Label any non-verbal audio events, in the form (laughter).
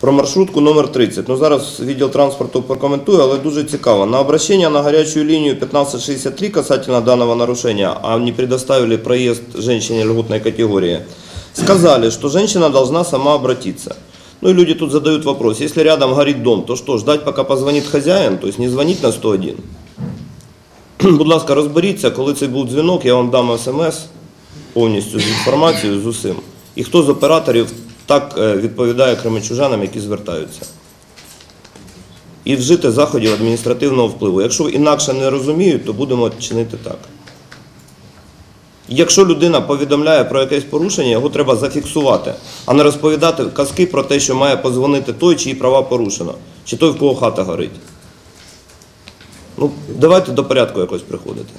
Про маршрутку номер 30. Ну зараз відділ транспорту прокоментує, але дуже цікаво. На обращение на горячую линию 1563 касательно данного нарушения, а не предоставили проезд женщине льготной категории, сказали, что женщина должна сама обратиться. Ну и люди тут задают вопрос, если рядом горит дом, то что, ждать пока позвонит хозяин, то есть не звонить на 101? (clears throat) Будь ласка, розберіться, коли цей був дзвінок, я вам дам смс повністю з інформацією з усім. І хто з операторів так е, відповідає кременчужанам, які звертаються. І вжити заходів адміністративного впливу. Якщо інакше не розуміють, то будемо чинити так. Якщо людина повідомляє про якесь порушення, його треба зафіксувати, а не розповідати казки про те, що має позвонити той, чиї права порушено, чи той, в кого хата горить. Ну, давайте до порядку якось приходити.